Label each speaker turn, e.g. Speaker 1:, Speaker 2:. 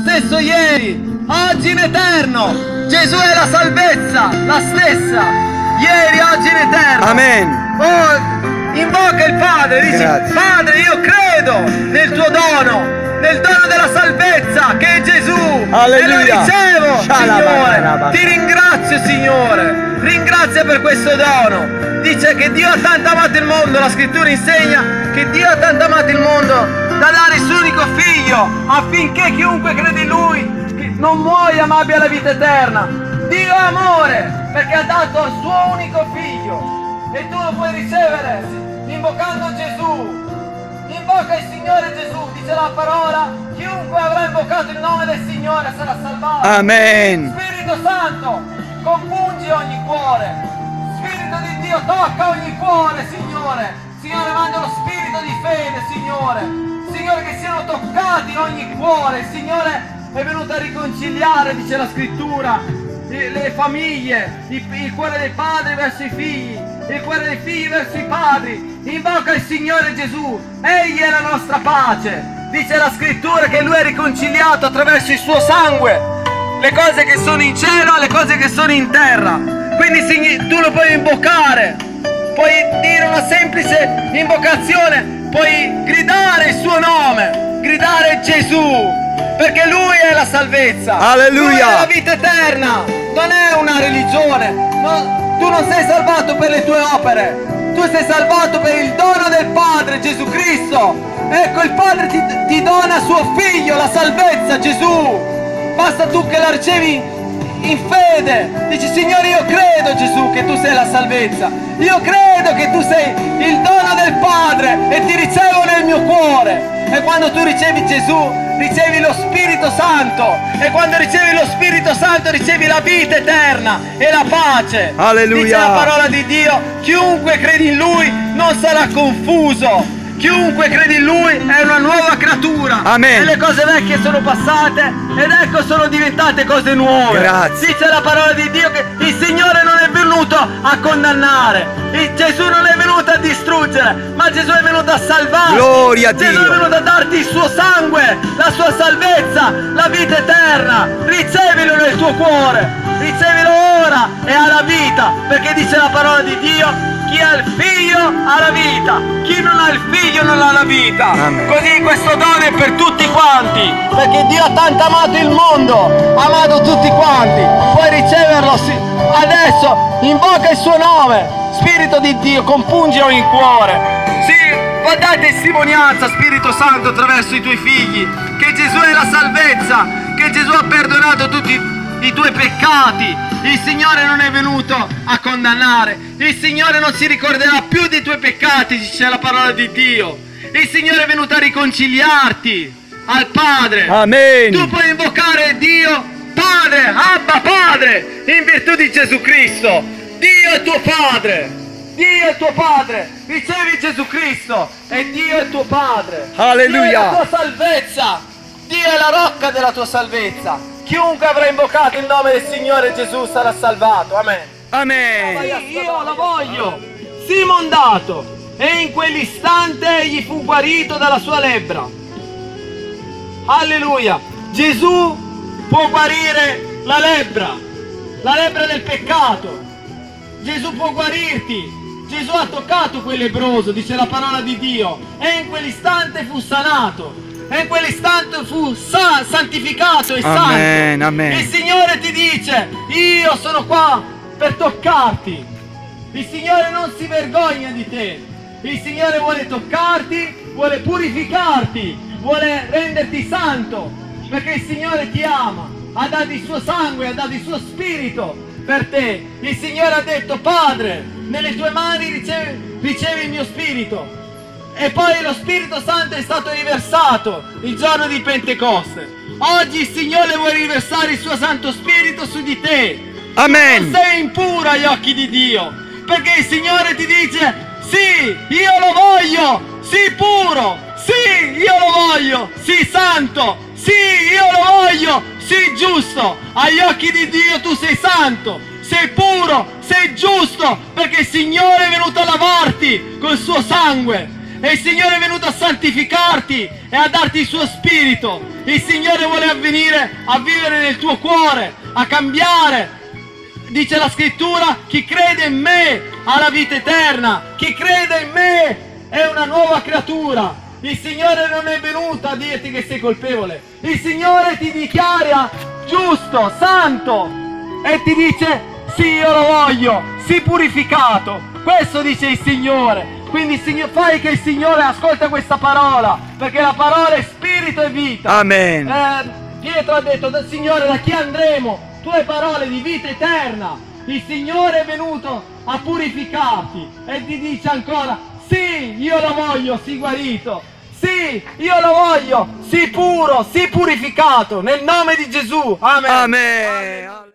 Speaker 1: stesso ieri, oggi in eterno. Gesù è la salvezza, la stessa, ieri, oggi in eterno.
Speaker 2: Amen.
Speaker 1: Oh, invoca il Padre, dici
Speaker 2: Grazie.
Speaker 1: Padre io credo nel tuo dono, nel dono della salvezza che è Gesù.
Speaker 2: Alleluia.
Speaker 1: E lo ricevo, Signore. Ti ringrazio Signore, ringrazia per questo dono. Dice che Dio ha tanto amato il mondo, la scrittura insegna che Dio ha tanto amato il mondo da dare il suo unico figlio affinché chiunque crede in lui non muoia ma abbia la vita eterna. Dio è amore perché ha dato il suo unico figlio e tu lo puoi ricevere invocando Gesù. Invoca il Signore Gesù, dice la parola, chiunque avrà invocato il nome del Signore sarà salvato.
Speaker 2: Amen.
Speaker 1: Spirito Santo, compungi ogni cuore. Spirito di Dio, tocca ogni cuore, Signore. Signore, manda lo spirito di fede, Signore. Signore, che siano toccati ogni cuore. Il Signore è venuto a riconciliare, dice la scrittura, le famiglie, il, cuore dei padri verso i figli, il cuore dei figli verso i padri. Invoca il Signore Gesù, Egli è la nostra pace. Dice la scrittura che Lui è riconciliato attraverso il suo sangue le cose che sono in cielo e le cose che sono in terra. Quindi tu lo puoi invocare, puoi dire una semplice invocazione, puoi gridare il suo nome, perché lui è la salvezza.
Speaker 2: Alleluia.
Speaker 1: La vita eterna, non è una religione. no- tu non sei salvato per le tue opere, tu sei salvato per il dono del Padre Gesù Cristo. Ecco, il Padre ti, ti dona suo figlio, la salvezza, Gesù. Basta tu che la ricevi in fede. Dici, Signore, io credo Gesù che tu sei la salvezza. Io credo che tu sei il dono del Padre e ti ricevo nel mio cuore. E quando tu ricevi Gesù, ricevi lo Spirito Santo. E quando ricevi lo Spirito Santo, ricevi la vita eterna e la pace.
Speaker 2: Alleluia.
Speaker 1: Dice la parola di Dio, chiunque crede in Lui non sarà confuso. Chiunque crede in Lui è una nuova creatura.
Speaker 2: Amen.
Speaker 1: E le cose vecchie sono passate ed ecco sono diventate cose nuove.
Speaker 2: Grazie.
Speaker 1: Dice la parola di Dio che il Signore non è venuto a condannare. Il Gesù non è venuto a distruggere,
Speaker 2: Gloria a Dio.
Speaker 1: è venuto a darti il suo sangue, la sua salvezza, la vita eterna. Ricevilo nel tuo cuore. Ricevilo ora e alla vita, perché dice la parola di Dio chi ha il figlio ha la vita, chi non ha il figlio non ha la vita.
Speaker 2: Amen.
Speaker 1: Così questo dono è per tutti quanti, perché Dio ha tanto amato il mondo, ha amato tutti quanti. Puoi riceverlo sì. adesso, invoca il suo nome, Spirito di Dio, compungi ogni cuore. Va dai testimonianza, Spirito Santo, attraverso i tuoi figli, che Gesù è la salvezza, che Gesù ha perdonato tutti i tuoi peccati. Il Signore non è venuto a condannare. Il Signore non si ricorderà più dei tuoi peccati, dice la parola di Dio. Il Signore è venuto a riconciliarti al Padre.
Speaker 2: Amen.
Speaker 1: Tu puoi invocare Dio Padre, Abba Padre, in virtù di Gesù Cristo. Dio è tuo Padre. Dio è tuo Padre. Ricevi Gesù Cristo e Dio è tuo Padre.
Speaker 2: Alleluia.
Speaker 1: Dio è la tua salvezza. Dio è la rocca della tua salvezza. Chiunque avrà invocato il nome del Signore Gesù sarà salvato. Amen.
Speaker 2: Amen.
Speaker 1: io la voglio. Simon dato. E in quell'istante egli fu guarito dalla sua lebbra. Alleluia. Gesù può guarire la lebbra, la lebbra del peccato. Gesù può guarirti. Gesù ha toccato quel lebroso, dice la parola di Dio, e in quell'istante fu sanato. E in quell'istante fu sa- santificato e
Speaker 2: Amen,
Speaker 1: santo.
Speaker 2: amen.
Speaker 1: Il Signore ti dice, io sono qua per toccarti. Il Signore non si vergogna di te. Il Signore vuole toccarti, vuole purificarti, vuole renderti santo. Perché il Signore ti ama. Ha dato il suo sangue, ha dato il suo spirito per te. Il Signore ha detto, Padre, nelle tue mani ricevi, ricevi il mio spirito. E poi lo Spirito Santo è stato riversato il giorno di Pentecoste. Oggi il Signore vuole riversare il suo Santo Spirito su di te.
Speaker 2: Amen.
Speaker 1: Non sei impuro agli occhi di Dio. Perché il Signore ti dice, sì, io lo voglio, sii puro, sì, io lo voglio, sii santo, sì, io lo voglio, sii giusto. Agli occhi di Dio tu sei santo, sei giusto, perché il Signore è venuto a lavarti col suo sangue. E il Signore è venuto a santificarti e a darti il suo spirito. Il Signore vuole avvenire a vivere nel tuo cuore, a cambiare. Dice la scrittura, chi crede in me ha la vita eterna, chi crede in me è una nuova creatura. Il Signore non è venuto a dirti che sei colpevole, il Signore ti dichiara giusto, santo e ti dice sì io lo voglio, sii purificato. Questo dice il Signore. Quindi fai che il Signore ascolta questa parola, perché la parola è spirito e vita.
Speaker 2: Amen.
Speaker 1: Eh, Pietro ha detto, "Da- Signore, da chi andremo? Tue parole di vita eterna. Il Signore è venuto a purificarti e ti dice ancora, sì, io lo voglio, sii guarito. Sì, io lo voglio, sii puro, sii purificato. Nel nome di Gesù. Amen.
Speaker 2: Amen.